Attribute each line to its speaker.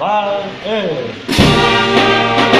Speaker 1: Vai! É.